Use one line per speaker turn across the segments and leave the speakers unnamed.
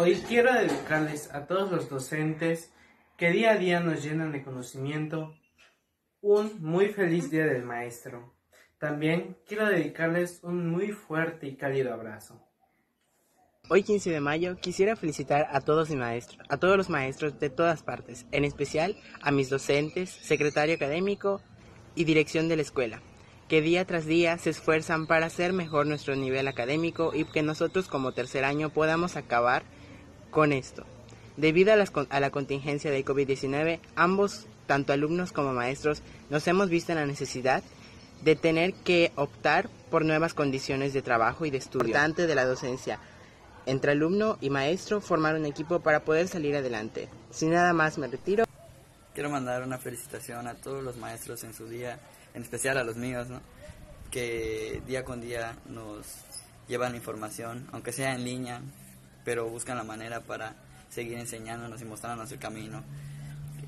Hoy quiero dedicarles a todos los docentes que día a día nos llenan de conocimiento un muy feliz día del maestro. También quiero dedicarles un muy fuerte y cálido abrazo.
Hoy 15 de mayo quisiera felicitar a todos mis maestros, a todos los maestros de todas partes, en especial a mis docentes, secretario académico y dirección de la escuela, que día tras día se esfuerzan para hacer mejor nuestro nivel académico y que nosotros como tercer año podamos acabar con esto. Debido a, a la contingencia del COVID-19, ambos, tanto alumnos como maestros, nos hemos visto en la necesidad de tener que optar por nuevas condiciones de trabajo y de estudio. Importante de la docencia. Entre alumno y maestro formar un equipo para poder salir adelante. Sin nada más me retiro.
Quiero mandar una felicitación a todos los maestros en su día, en especial a los míos, ¿no? que día con día nos llevan información, aunque sea en línea, pero buscan la manera para seguir enseñándonos y mostrándonos el camino.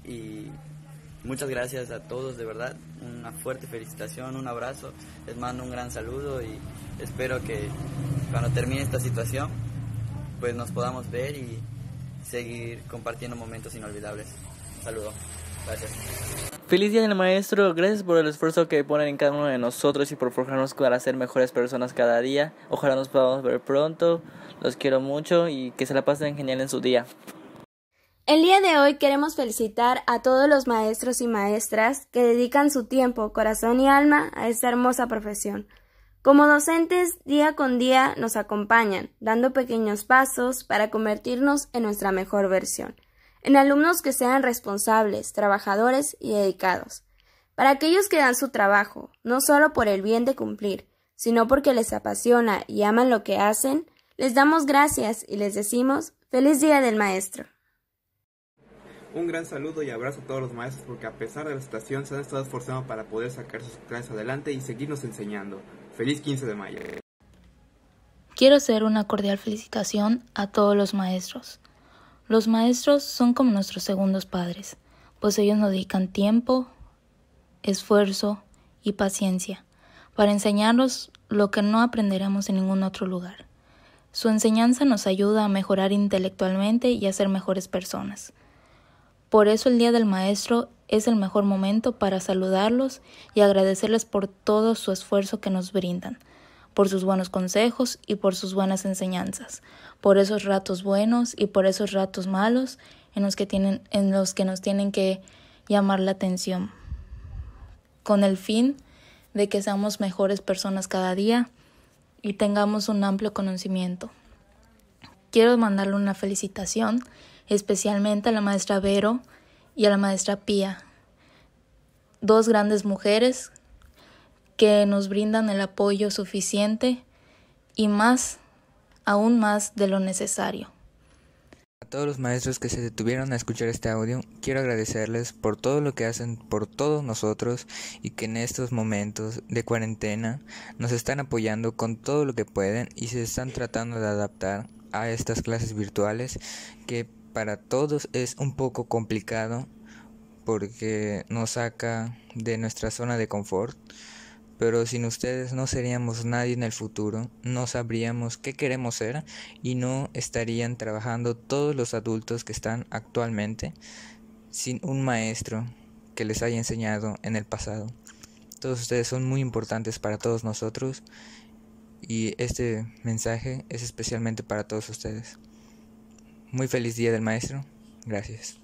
Y muchas gracias a todos, de verdad, una fuerte felicitación, un abrazo, les mando un gran saludo y espero que cuando termine esta situación, pues nos podamos ver y seguir compartiendo momentos inolvidables. Saludo. Gracias.
Feliz Día del Maestro, gracias por el esfuerzo que ponen en cada uno de nosotros y por forjarnos para ser mejores personas cada día. Ojalá nos podamos ver pronto, los quiero mucho y que se la pasen genial en su día.
El día de hoy queremos felicitar a todos los maestros y maestras que dedican su tiempo, corazón y alma a esta hermosa profesión. Como docentes, día con día nos acompañan, dando pequeños pasos para convertirnos en nuestra mejor versión en alumnos que sean responsables, trabajadores y dedicados. Para aquellos que dan su trabajo, no solo por el bien de cumplir, sino porque les apasiona y aman lo que hacen, les damos gracias y les decimos feliz día del maestro.
Un gran saludo y abrazo a todos los maestros porque a pesar de la situación se han estado esforzando para poder sacar sus clases adelante y seguirnos enseñando. Feliz 15 de mayo.
Quiero hacer una cordial felicitación a todos los maestros los maestros son como nuestros segundos padres, pues ellos nos dedican tiempo, esfuerzo y paciencia para enseñarnos lo que no aprenderemos en ningún otro lugar. Su enseñanza nos ayuda a mejorar intelectualmente y a ser mejores personas. Por eso el Día del Maestro es el mejor momento para saludarlos y agradecerles por todo su esfuerzo que nos brindan, por sus buenos consejos y por sus buenas enseñanzas, por esos ratos buenos y por esos ratos malos en los que, tienen, en los que nos tienen que llamar la atención, con el fin de que seamos mejores personas cada día y tengamos un amplio conocimiento. Quiero mandarle una felicitación especialmente a la maestra Vero y a la maestra Pía, dos grandes mujeres que nos brindan el apoyo suficiente y más, aún más de lo necesario.
A todos los maestros que se detuvieron a escuchar este audio, quiero agradecerles por todo lo que hacen por todos nosotros y que en estos momentos de cuarentena nos están apoyando con todo lo que pueden y se están tratando de adaptar a estas clases virtuales que para todos es un poco complicado porque nos saca de nuestra zona de confort pero sin ustedes no seríamos nadie en el futuro, no sabríamos qué queremos ser y no estarían trabajando todos los adultos que están actualmente sin un maestro que les haya enseñado en el pasado. Todos ustedes son muy importantes para todos nosotros y este mensaje es especialmente para todos ustedes. Muy feliz día del maestro. Gracias.